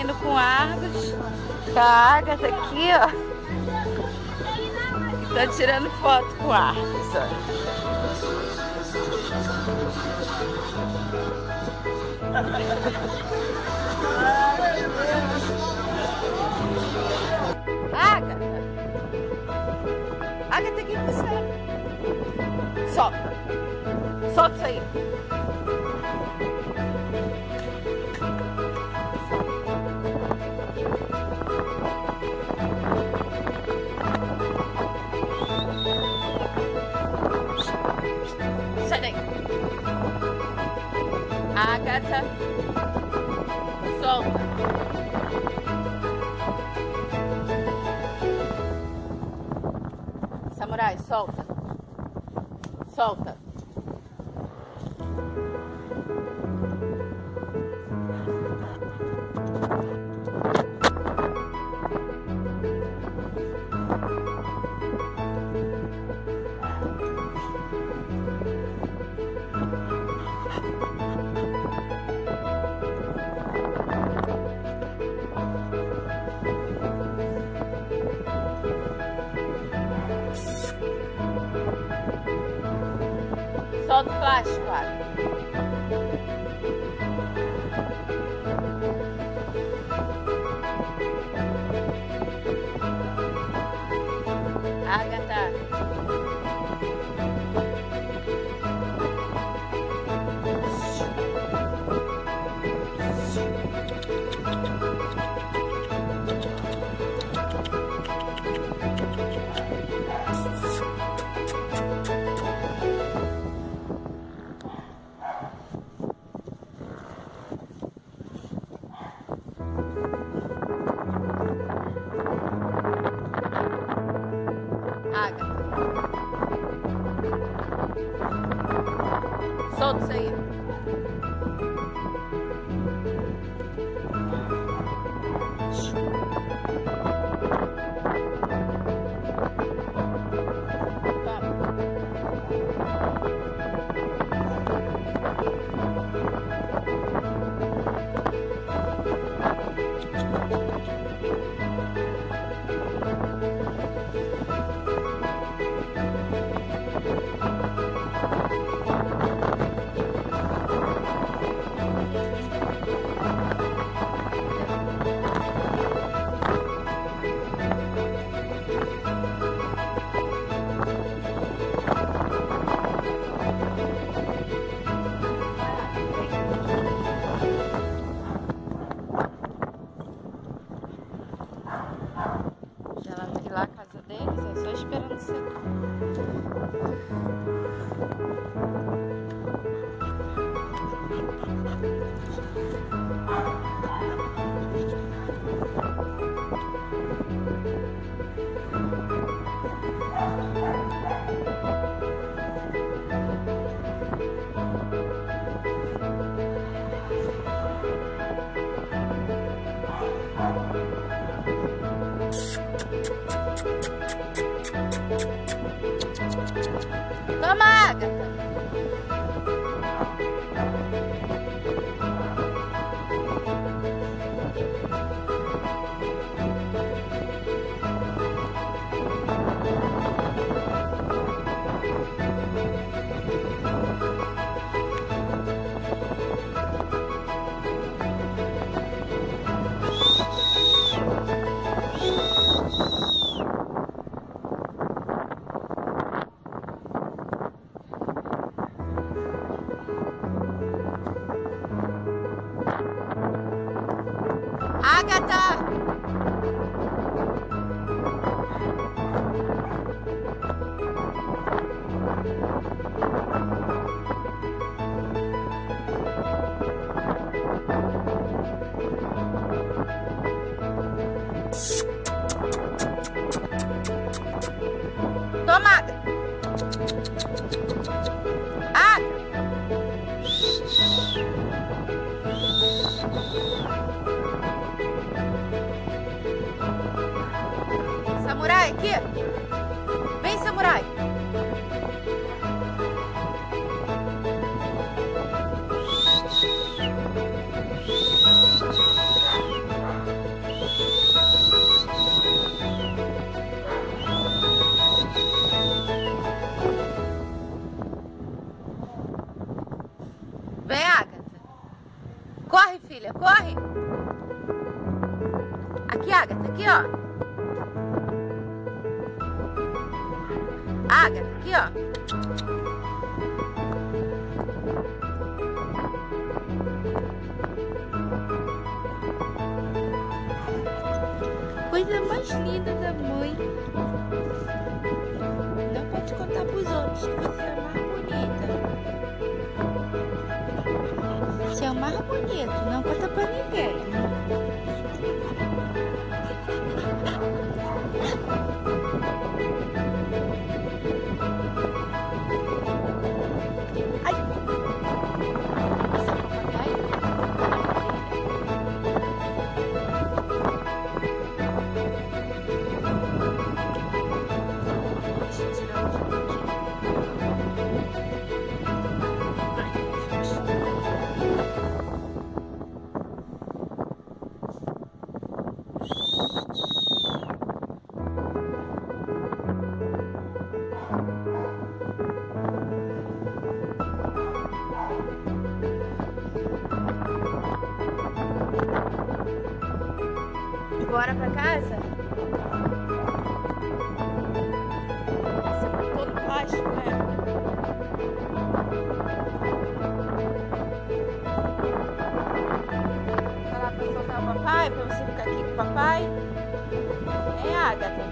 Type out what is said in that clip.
indo com. Com a Agatha aqui, ó. Tá tirando foto com Argos, ó. Agatha! Agatha, o que você é? Solta! Solta isso aí! Samurai, solta! Solta! O plástico. Agatha. Agatha. Solta isso aí. Malamag! Agatha! Toma, samurai aqui! Vem, samurai! Vem, Agatha. Corre, filha, corre! Aqui, Agatha, aqui, ó. Aqui, ó. Coisa mais linda da mãe. Não pode contar pros outros que você é mais bonita. Você é o mais bonito, não conta pra ninguém. Bora pra casa? Você botou no plástico, né? Vai lá pra soltar o papai, pra você ficar aqui com o papai. É, Agatha?